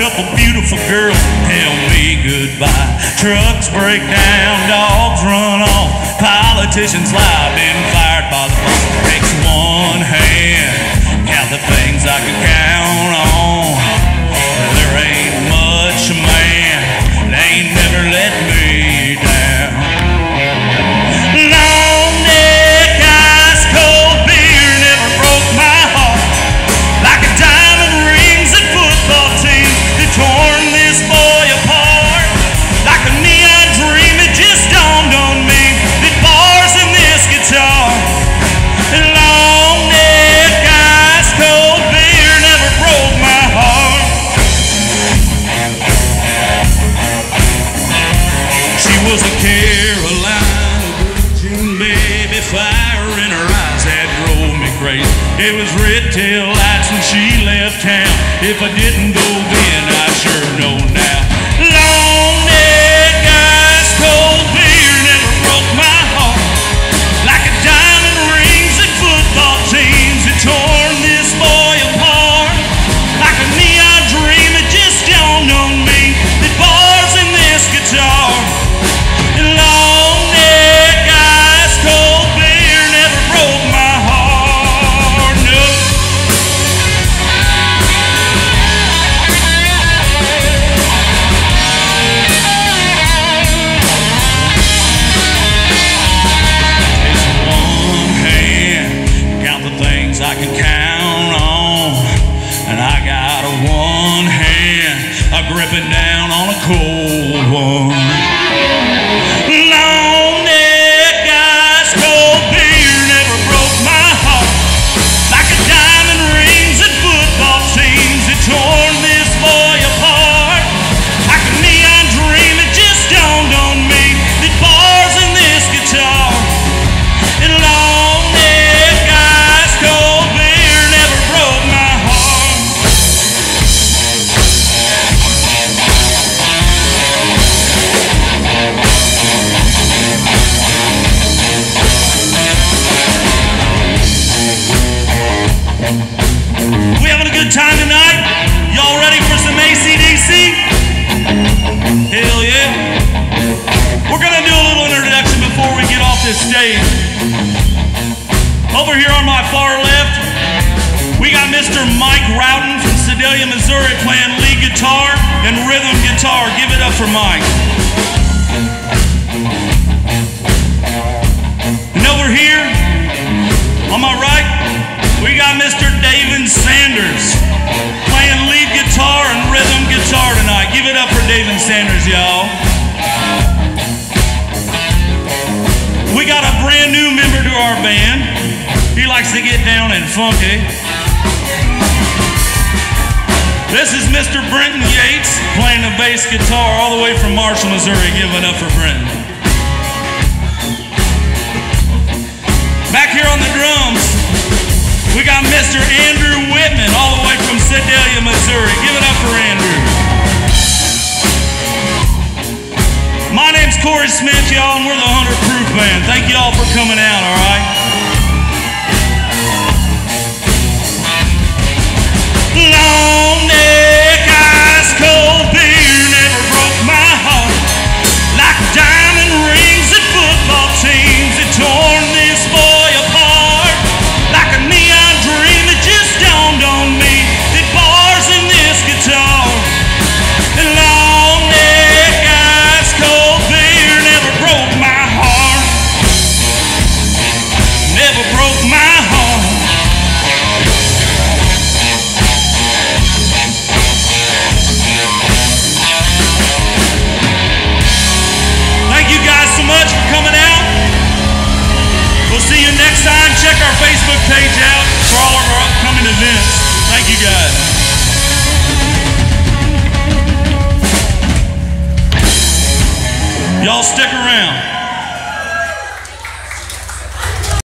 if a girl tell me goodbye. Trucks break down, dogs run off, politicians lie, been fired by the boss. Takes one hand, count the things I could count It was red tail lights when she left town. If I didn't go then, I sure know now. Can count on, and I got a one hand, gripping down on a cold stage. Over here on my far left, we got Mr. Mike Rowden from Sedalia, Missouri playing lead guitar and rhythm guitar. Give it up for Mike. And over here, on my right, we got Mr. David Sanders a new member to our band. He likes to get down and funky. This is Mr. Brenton Yates playing the bass guitar all the way from Marshall, Missouri. Give it up for Brenton. Back here on the drums, we got Mr. Andrew Whitman all the way from Sedalia, Missouri. Give it up for Andrew. Name's Corey Smith, y'all, and we're the Hundred Proof Band. Thank y'all for coming out, all right? Time. Check our Facebook page out for all of our upcoming events. Thank you guys. Y'all stick around.